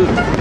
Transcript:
Absolut.